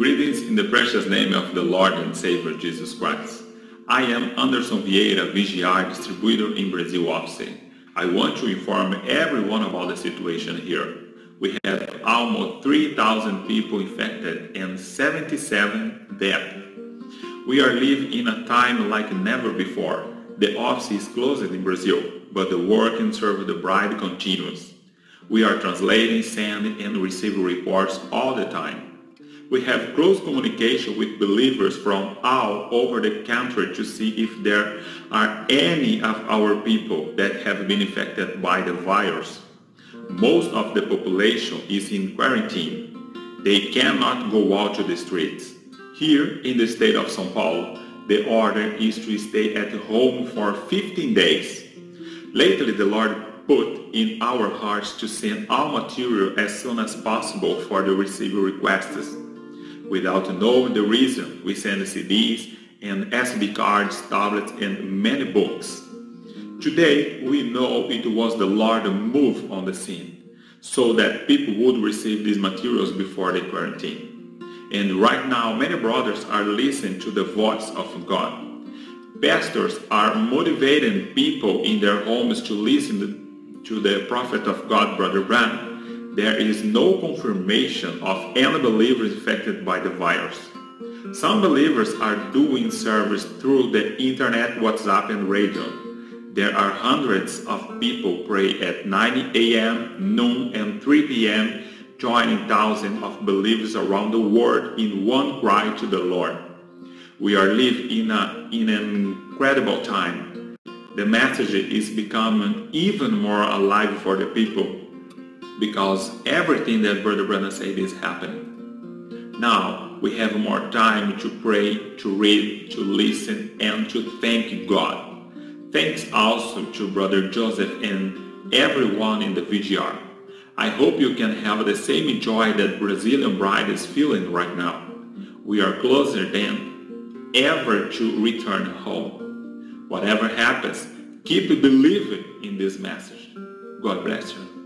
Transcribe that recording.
Greetings in the precious name of the Lord and Savior Jesus Christ. I am Anderson Vieira, VGR distributor in Brazil office. I want to inform everyone about the situation here. We have almost 3,000 people infected and 77 dead. We are living in a time like never before. The office is closed in Brazil, but the work and serve the bride continues. We are translating, sending, and receiving reports all the time. We have close communication with believers from all over the country to see if there are any of our people that have been infected by the virus. Most of the population is in quarantine. They cannot go out to the streets. Here in the state of São Paulo, the order is to stay at home for 15 days. Lately, the Lord put in our hearts to send all material as soon as possible for the receiver requests. Without knowing the reason, we send CDs and SD cards, tablets, and many books. Today, we know it was the Lord move on the scene so that people would receive these materials before the quarantine. And right now, many brothers are listening to the voice of God. Pastors are motivating people in their homes to listen to the prophet of God, Brother Branham, there is no confirmation of any believers infected by the virus. Some believers are doing service through the internet, WhatsApp, and radio. There are hundreds of people pray at 9 a.m., noon, and 3 p.m., joining thousands of believers around the world in one cry to the Lord. We are living in, a, in an incredible time. The message is becoming even more alive for the people because everything that Brother Branham said is happening. Now we have more time to pray, to read, to listen, and to thank God. Thanks also to Brother Joseph and everyone in the VGR. I hope you can have the same joy that Brazilian bride is feeling right now. We are closer than ever to return home. Whatever happens, keep believing in this message. God bless you.